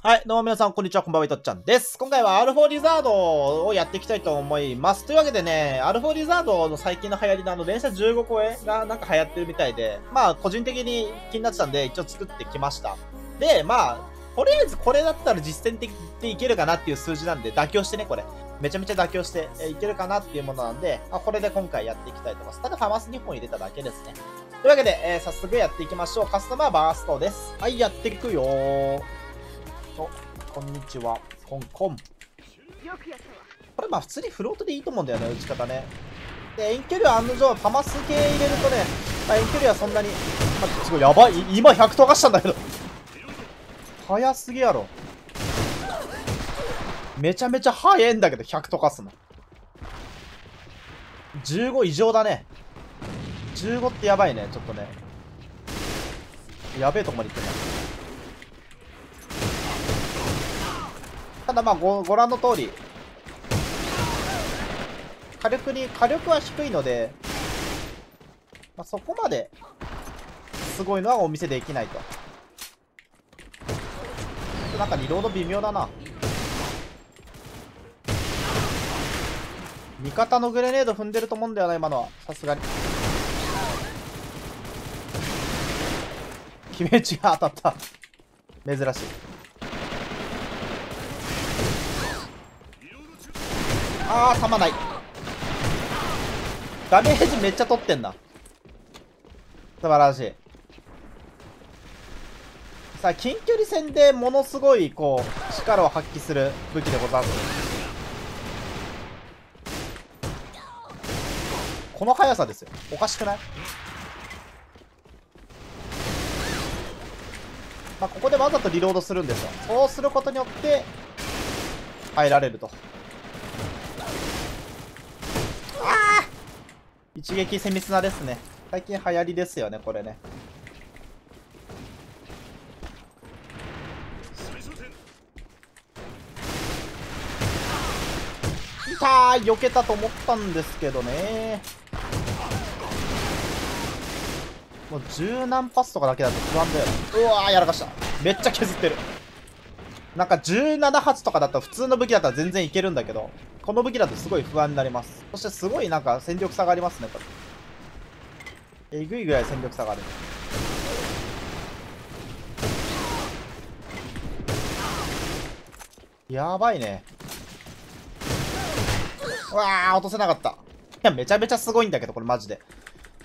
はい、どうも皆さん、こんにちは、こんばんは、いとっちゃんです。今回は R4 リザードをやっていきたいと思います。というわけでね、R4 リザードの最近の流行りのあの、連射15超えがなんか流行ってるみたいで、まあ、個人的に気になってたんで、一応作ってきました。で、まあ、とりあえずこれだったら実践的でいけるかなっていう数字なんで、妥協してね、これ。めちゃめちゃ妥協してえいけるかなっていうものなんで、まあ、これで今回やっていきたいと思います。ただ、ファマス2本入れただけですね。というわけで、えー早速やっていきましょう。カスタマーバーストです。はい、やっていくよー。おこんにちは。コンコン。これまあ普通にフロートでいいと思うんだよね、打ち方ね。で、遠距離は案の定、パマス系入れるとね、まあ、遠距離はそんなに、まあ、すごいやばい。今100飛ばしたんだけど。早すぎやろ。めちゃめちゃ早いんだけど、100とかすの。15異常だね。15ってやばいね、ちょっとね。やべえとこまで行ってんな。ただまあごご覧の通り。火力に火力は低いので、まあ、そこまですごいのはお見せできないと。なんかリロード微妙だな。味方のグレネード踏んでると思うんだよな今のは。さすがに。決め打ちが当たった。珍しい。あー、弾ない。ダメージめっちゃ取ってんな。素晴らしい。さあ、近距離戦でものすごい、こう、力を発揮する武器でございます。この速さですよ。おかしくない？まあ、ここでわざとリロードするんですよ。そうすることによって、入られると。一撃攻め砂ですね。最近流行りですよね、これね。痛ー避けたと思ったんですけどねもう十何発とかだけだと不安だよ。うわーやらかした。めっちゃ削ってる。なんか17発とかだったら普通の武器だったら全然いけるんだけど、この武器だとすごい不安になります。そしてすごいなんか戦力差がありますね、これ。えぐいぐらい戦力差がある。やばいね。うわー、落とせなかった。いや、めちゃめちゃすごいんだけど、これマジで。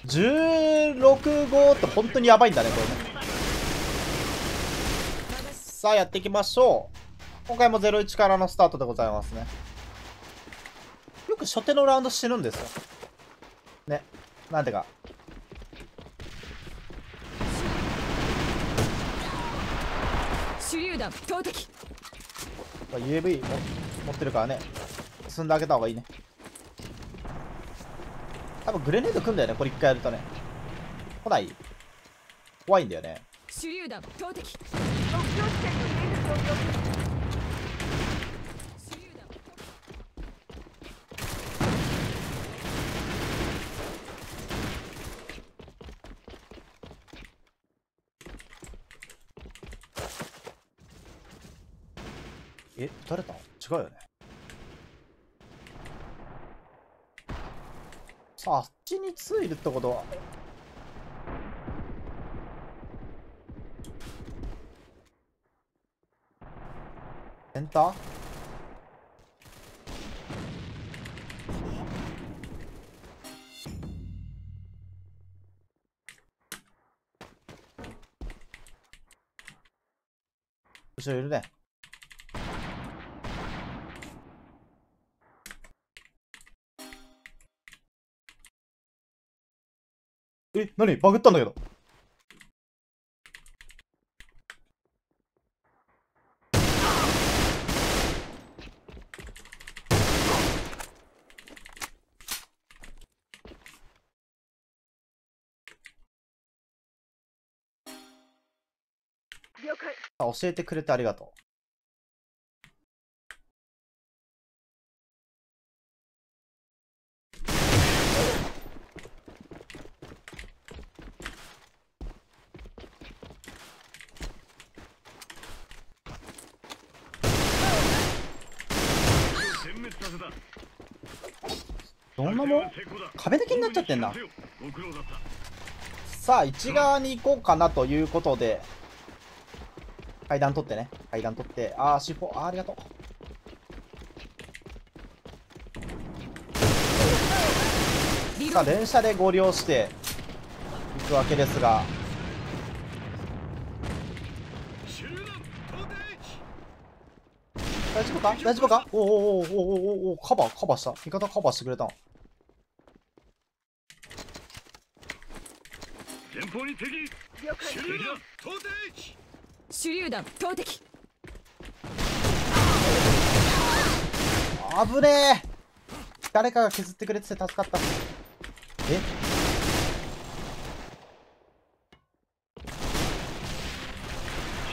16号って本当にやばいんだね、これね。さあ、やっていきましょう。今回も01からのスタートでございますね。よく初手のラウンド死ぬんですよ。ね。なんでか。手榴弾投擲 UAV も持ってるからね。進んであげた方がいいね。多分グレネード組んだよね、これ一回やるとね。来ない？怖いんだよね。手榴弾投擲え、撃たれた違うよね。さあ、あっちについるってことは？センター？後ろいるね。え、なにバグったんだけど。あ教えてくれてありがとう。どんなもん？壁的になっちゃってんな。さあ一側に行こうかなということで。階段取ってね。階段取って。ああ四方。あありがとう。さあ電車でご利用していくわけですが。大丈夫か？大丈夫か？おおおおおおおカバーカバーした。味方カバーしてくれたの。方に敵集団投擲！手榴弾投擲。危ねえ。誰かが削ってくれてて助かったえ？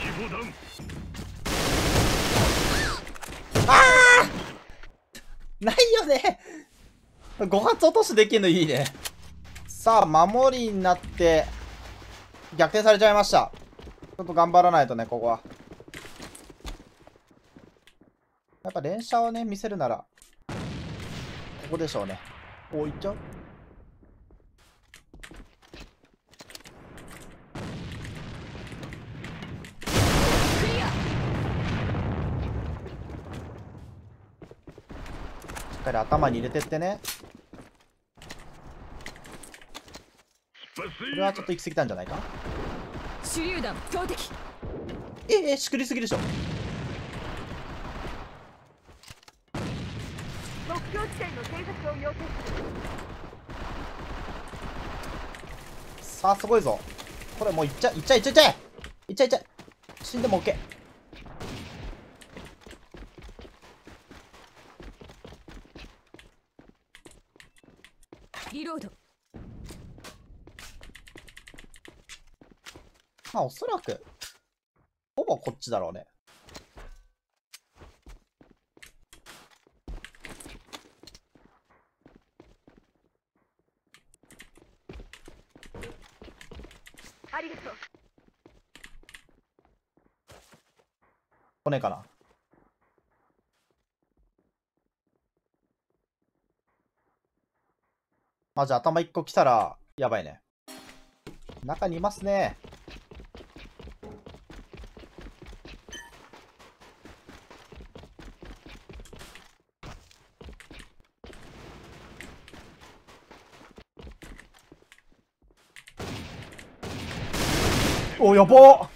四方ダウンないよね。5発落としできるのいいね。さあ守りになって逆転されちゃいました。ちょっと頑張らないとねここは。やっぱ連射をね見せるならここでしょうね。おいっちゃう。しっかり頭に入れてってね。これはちょっと行き過ぎたんじゃないか？手榴弾投擲ええしくりすぎでしょ。目標地点の偵察を要請さあすごいぞ。これもういっちゃいっちゃいっちゃいっちゃいいっちゃいっちゃい死んでも OK リロードあおそらくほぼこっちだろうね。ありがとう。来ねえかな。まじ頭一個来たらやばいね。中にいますねおやばっ。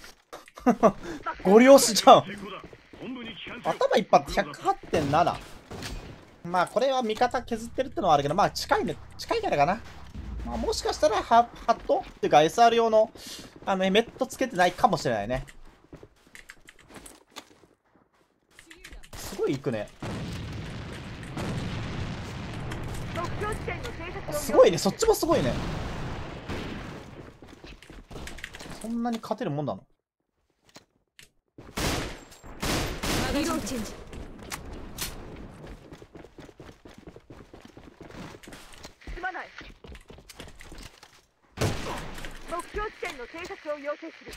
ご利用しじゃん。頭一発108.7まあこれは味方削ってるってのはあるけどまあ近いね近いからかな、まあ、もしかしたらハハットっていうか SR 用のあのエメットつけてないかもしれないね。すごい行くね。すごいね。そっちもすごいね。そんなに勝てるもんなの？マガジンチェンジ。すまない。目標地点の偵察を要請する。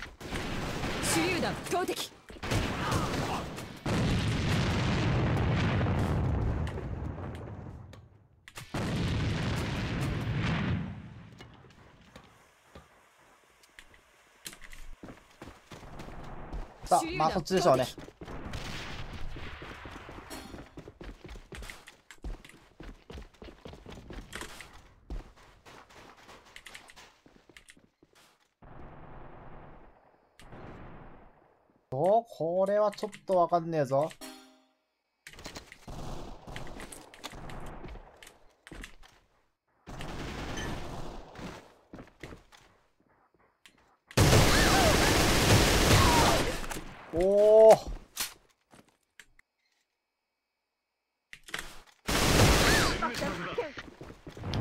手榴弾投擲まあそっちでしょうね。おこれはちょっとわかんねえぞおお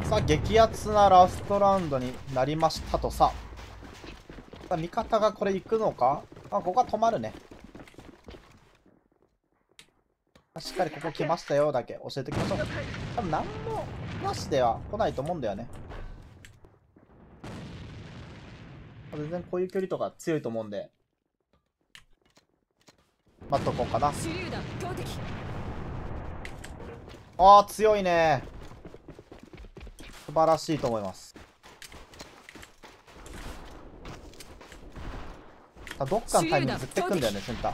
さあ激アツなラストラウンドになりましたとさ。さあ味方がこれ行くのか？あここは止まるね。しっかりここ来ましたよだけ。教えておきましょう。多分何もなしでは来ないと思うんだよね。全然こういう距離とか強いと思うんで。待っとこうかなああ、強いね。素晴らしいと思います。あどっかのタイミング絶対来るんだよね、センター。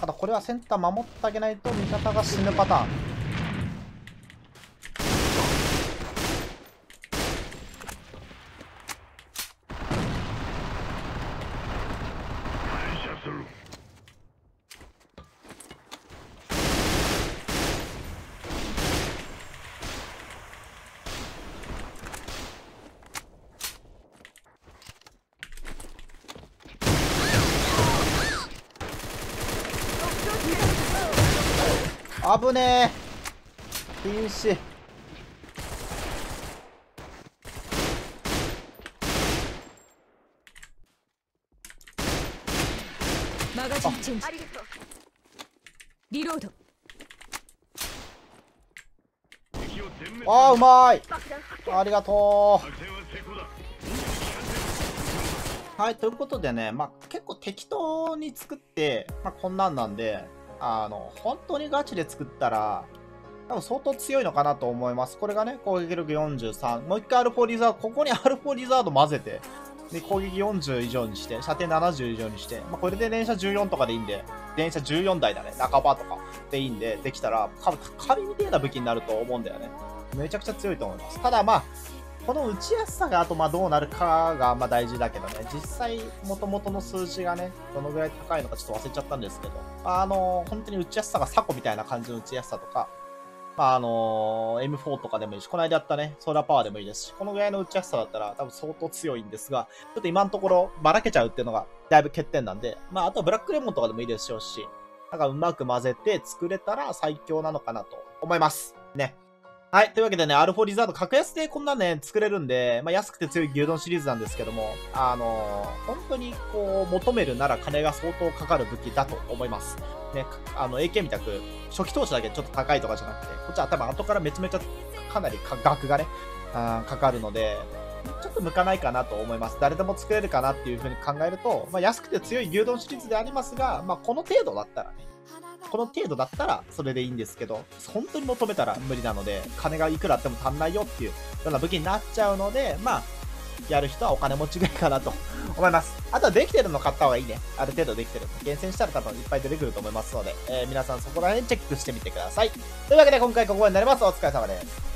ただこれはセンター守ってあげないと味方が死ぬパターン。危ねえ。禁止。マガジンチェンジ。リロード。ああうまい。ありがとう。はいということでねまあ結構適当に作って、まあ、こんなんなんであの本当にガチで作ったら多分相当強いのかなと思います。これがね、攻撃力43。もう一回アルフォリザード、ここにアルフォリザード混ぜて、で、攻撃40以上にして、射程70以上にして、まあ、これで連射14とかでいいんで、連射14台だね、半ばとかでいいんで、できたら、多分神みたいな武器になると思うんだよね。めちゃくちゃ強いと思います。ただまあ、この打ちやすさがあとまあどうなるかがまあ大事だけどね、実際元々の数字がね、どのぐらい高いのかちょっと忘れちゃったんですけど、あの、本当に打ちやすさがサコみたいな感じの打ちやすさとか、まあ、あの M4 とかでもいいし、この間やったね、ソーラーパワーでもいいです。し、このぐらいの打ちやすさだったら多分相当強いんですが、ちょっと今のところばらけちゃうっていうのがだいぶ欠点なんで、まあ、あとはブラックレモンとかでもいいでしょうし、なんかうまく混ぜて作れたら最強なのかなと思います。ね。はい。というわけでね、アルフォリザード格安でこんなね、作れるんで、まあ、安くて強い牛丼シリーズなんですけども、あのー本当にこう、求めるなら金が相当かかる武器だと思います。ね、あの、AK みたく、初期投資だけちょっと高いとかじゃなくて、こっちは多分後からめちゃめちゃかなりか額がね、あかかるので、ちょっと向かないかなと思います。誰でも作れるかなっていう風に考えると、まあ、安くて強い牛丼シリーズでありますが、まあ、この程度だったらね、この程度だったらそれでいいんですけど、本当に求めたら無理なので、金がいくらあっても足んないよっていうような武器になっちゃうので、まあ、やる人はお金持ちぐらいかなと 思います。あとはできてるの買った方がいいね。ある程度できてるの。厳選したら多分いっぱい出てくると思いますので、えー皆さんそこら辺チェックしてみてください。というわけで今回ここまでになります。お疲れ様です。